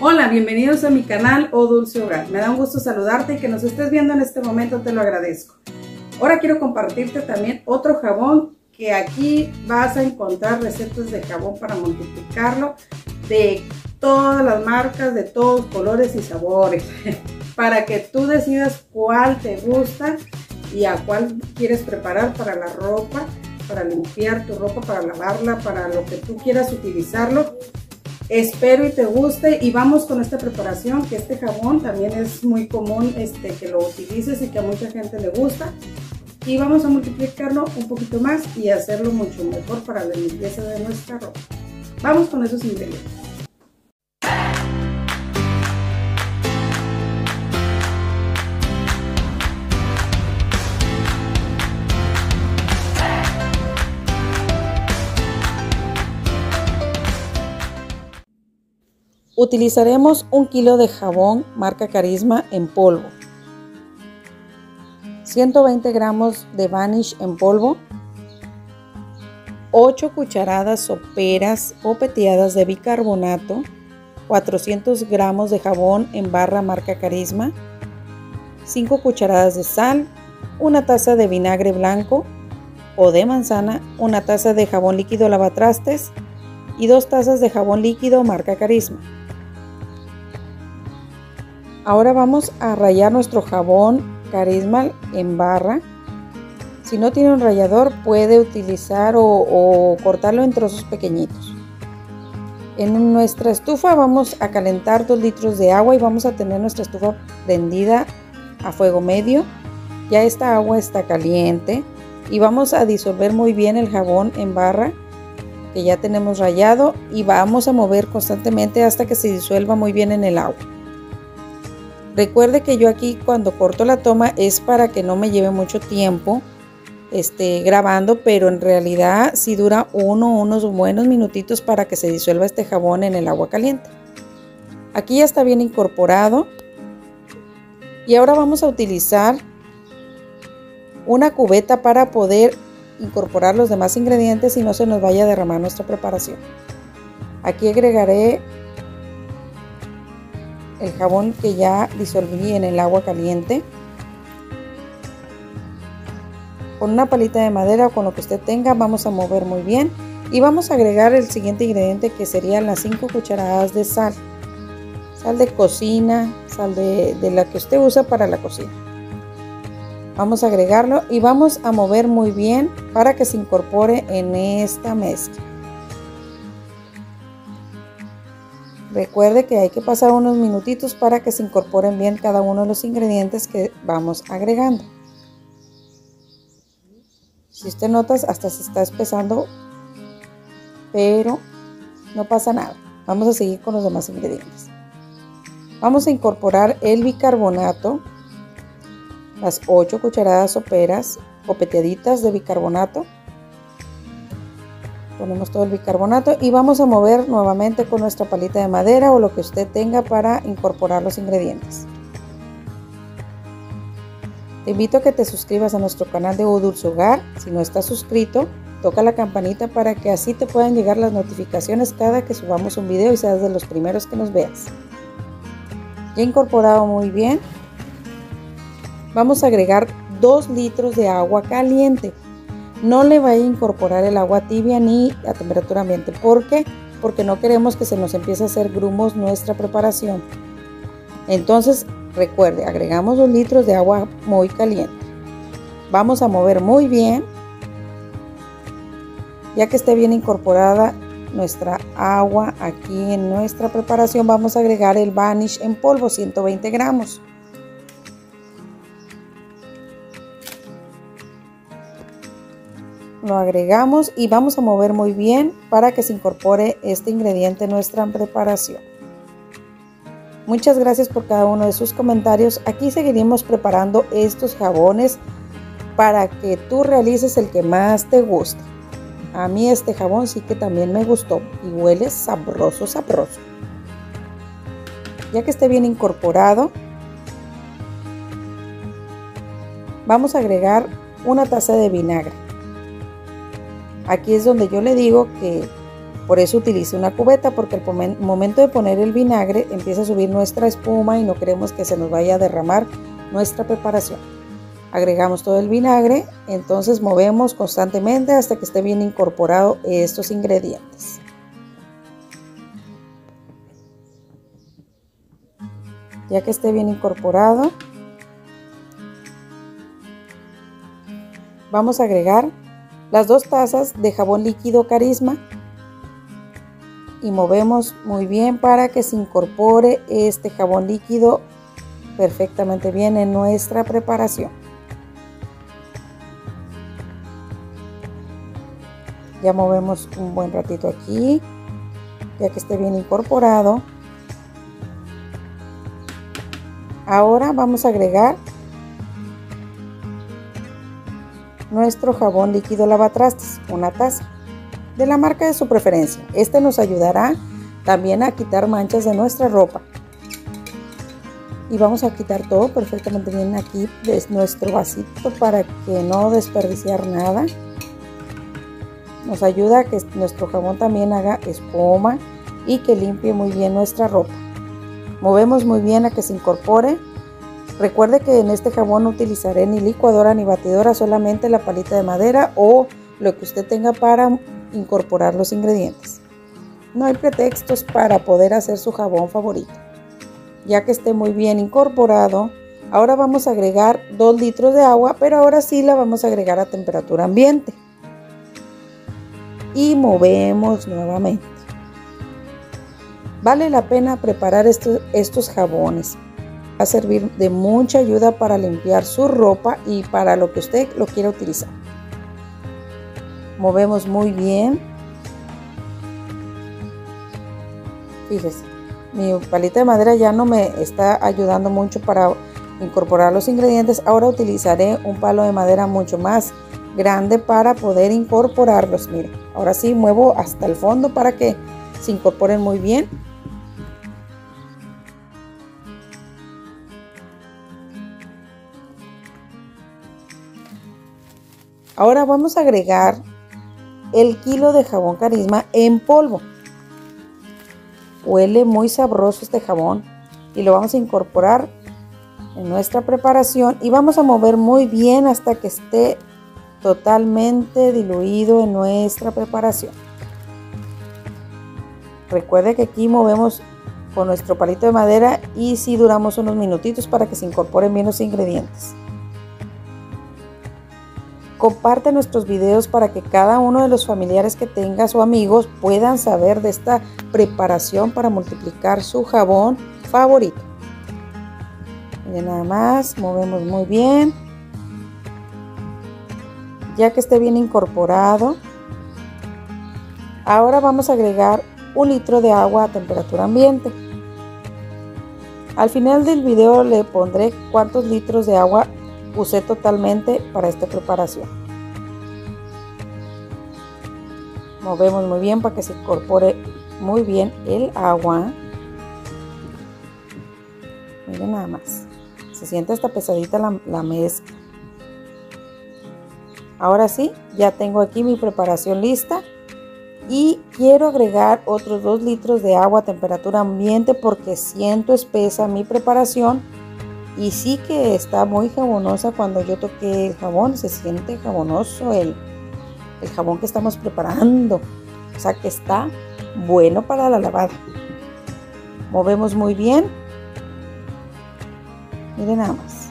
Hola, bienvenidos a mi canal O Dulce Hogar. Me da un gusto saludarte y que nos estés viendo en este momento, te lo agradezco. Ahora quiero compartirte también otro jabón que aquí vas a encontrar recetas de jabón para multiplicarlo de todas las marcas, de todos colores y sabores, para que tú decidas cuál te gusta y a cuál quieres preparar para la ropa, para limpiar tu ropa, para lavarla, para lo que tú quieras utilizarlo. Espero y te guste y vamos con esta preparación que este jabón también es muy común este, que lo utilices y que a mucha gente le gusta y vamos a multiplicarlo un poquito más y hacerlo mucho mejor para la limpieza de nuestra ropa. Vamos con esos ingredientes. Utilizaremos un kilo de jabón marca Carisma en polvo, 120 gramos de Vanish en polvo, 8 cucharadas soperas o peteadas de bicarbonato, 400 gramos de jabón en barra marca Carisma, 5 cucharadas de sal, una taza de vinagre blanco o de manzana, una taza de jabón líquido lavatrastes y 2 tazas de jabón líquido marca Carisma. Ahora vamos a rayar nuestro jabón Carisma en barra. Si no tiene un rallador puede utilizar o, cortarlo en trozos pequeñitos. En nuestra estufa vamos a calentar 2 litros de agua y vamos a tener nuestra estufa prendida a fuego medio. Ya esta agua está caliente y vamos a disolver muy bien el jabón en barra que ya tenemos rayado y vamos a mover constantemente hasta que se disuelva muy bien en el agua. Recuerde que yo aquí cuando corto la toma es para que no me lleve mucho tiempo este, grabando, pero en realidad sí dura uno unos buenos minutitos para que se disuelva este jabón en el agua caliente. Aquí ya está bien incorporado. Y ahora vamos a utilizar una cubeta para poder incorporar los demás ingredientes y no se nos vaya a derramar nuestra preparación. Aquí agregaré el jabón que ya disolví en el agua caliente. Con una palita de madera o con lo que usted tenga vamos a mover muy bien y vamos a agregar el siguiente ingrediente que serían las 5 cucharadas de sal. Sal de cocina, sal de, de la que usted usa para la cocina. Vamos a agregarlo y vamos a mover muy bien para que se incorpore en esta mezcla. Recuerde que hay que pasar unos minutitos para que se incorporen bien cada uno de los ingredientes que vamos agregando. Si usted nota, hasta se está espesando, pero no pasa nada. Vamos a seguir con los demás ingredientes. Vamos a incorporar el bicarbonato, las 8 cucharadas soperas o de bicarbonato ponemos todo el bicarbonato y vamos a mover nuevamente con nuestra palita de madera o lo que usted tenga para incorporar los ingredientes. Te invito a que te suscribas a nuestro canal de Udulce Hogar. Si no estás suscrito, toca la campanita para que así te puedan llegar las notificaciones cada que subamos un video y seas de los primeros que nos veas. Ya incorporado muy bien, vamos a agregar 2 litros de agua caliente. No le vaya a incorporar el agua tibia ni a temperatura ambiente. ¿Por qué? Porque no queremos que se nos empiece a hacer grumos nuestra preparación. Entonces, recuerde, agregamos dos litros de agua muy caliente. Vamos a mover muy bien. Ya que esté bien incorporada nuestra agua aquí en nuestra preparación, vamos a agregar el Vanish en polvo, 120 gramos. Lo agregamos y vamos a mover muy bien para que se incorpore este ingrediente en nuestra preparación. Muchas gracias por cada uno de sus comentarios. Aquí seguiremos preparando estos jabones para que tú realices el que más te guste. A mí este jabón sí que también me gustó y huele sabroso, sabroso. Ya que esté bien incorporado, vamos a agregar una taza de vinagre. Aquí es donde yo le digo que Por eso utilice una cubeta porque al momento de poner el vinagre empieza a subir nuestra espuma y no queremos que se nos vaya a derramar nuestra preparación. Agregamos todo el vinagre, entonces movemos constantemente hasta que esté bien incorporado estos ingredientes. Ya que esté bien incorporado, vamos a agregar las dos tazas de jabón líquido Carisma y movemos muy bien para que se incorpore este jabón líquido perfectamente bien en nuestra preparación. Ya movemos un buen ratito aquí, ya que esté bien incorporado. Ahora vamos a agregar nuestro jabón líquido lavatrastes, una taza de la marca de su preferencia. Este nos ayudará también a quitar manchas de nuestra ropa. Y vamos a quitar todo perfectamente bien aquí de nuestro vasito para que no desperdiciar nada. Nos ayuda a que nuestro jabón también haga espuma y que limpie muy bien nuestra ropa. Movemos muy bien a que se incorpore. Recuerde que en este jabón no utilizaré ni licuadora ni batidora, solamente la palita de madera o lo que usted tenga para incorporar los ingredientes. No hay pretextos para poder hacer su jabón favorito. Ya que esté muy bien incorporado, ahora vamos a agregar 2 litros de agua, pero ahora sí la vamos a agregar a temperatura ambiente. Y movemos nuevamente. Vale la pena preparar estos, estos jabones. A servir de mucha ayuda para limpiar su ropa y para lo que usted lo quiera utilizar movemos muy bien. Fíjese, mi palita de madera ya no me está ayudando mucho para incorporar los ingredientes. Ahora utilizaré un palo de madera mucho más grande para poder incorporarlos. Mire, ahora sí muevo hasta el fondo para que se incorporen muy bien. Ahora vamos a agregar el kilo de jabón carisma en polvo. Huele muy sabroso este jabón y lo vamos a incorporar en nuestra preparación y vamos a mover muy bien hasta que esté totalmente diluido en nuestra preparación. Recuerde que aquí movemos con nuestro palito de madera y si duramos unos minutitos para que se incorporen bien los ingredientes. Comparte nuestros videos para que cada uno de los familiares que tengas o amigos puedan saber de esta preparación para multiplicar su jabón favorito. Nada más, movemos muy bien. Ya que esté bien incorporado, ahora vamos a agregar un litro de agua a temperatura ambiente. Al final del video le pondré cuántos litros de agua usé totalmente para esta preparación. Movemos muy bien para que se incorpore muy bien el agua. Miren nada más. Se siente hasta pesadita la, la mezcla. Ahora sí, ya tengo aquí mi preparación lista. Y quiero agregar otros 2 litros de agua a temperatura ambiente porque siento espesa mi preparación y sí que está muy jabonosa cuando yo toqué el jabón, se siente jabonoso el, el jabón que estamos preparando. O sea que está bueno para la lavada. Movemos muy bien. Miren nada más.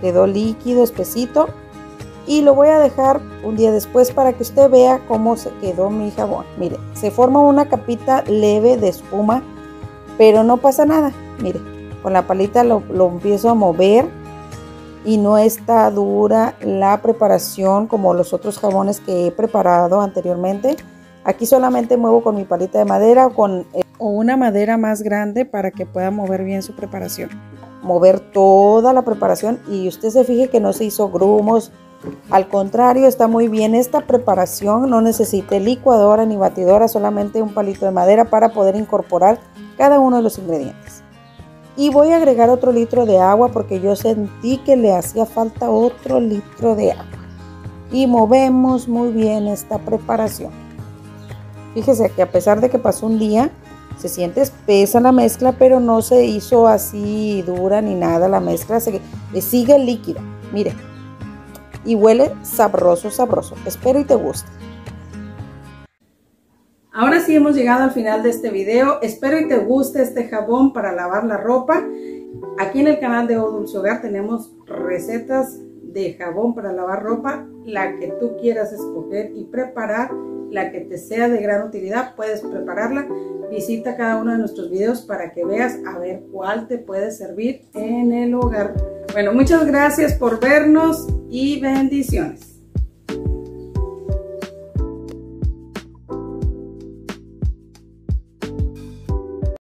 Quedó líquido, espesito. Y lo voy a dejar un día después para que usted vea cómo se quedó mi jabón. Mire, se forma una capita leve de espuma, pero no pasa nada. Mire, con la palita lo, empiezo a mover y no está dura la preparación como los otros jabones que he preparado anteriormente. Aquí solamente muevo con mi palita de madera o con eh, una madera más grande para que pueda mover bien su preparación. Mover toda la preparación y usted se fije que no se hizo grumos. Al contrario, está muy bien esta preparación. No necesite licuadora ni batidora, solamente un palito de madera para poder incorporar cada uno de los ingredientes y voy a agregar otro litro de agua porque yo sentí que le hacía falta otro litro de agua y movemos muy bien esta preparación Fíjese que a pesar de que pasó un día, se siente espesa la mezcla, pero no se hizo así dura ni nada. La mezcla se, le sigue líquida. Mire. Y huele sabroso, sabroso. Espero y te guste. Ahora sí hemos llegado al final de este video. Espero y te guste este jabón para lavar la ropa. Aquí en el canal de O Dulce Hogar tenemos recetas de jabón para lavar ropa, la que tú quieras escoger y preparar, la que te sea de gran utilidad, puedes prepararla. Visita cada uno de nuestros videos para que veas a ver cuál te puede servir en el hogar. Bueno, muchas gracias por vernos y bendiciones.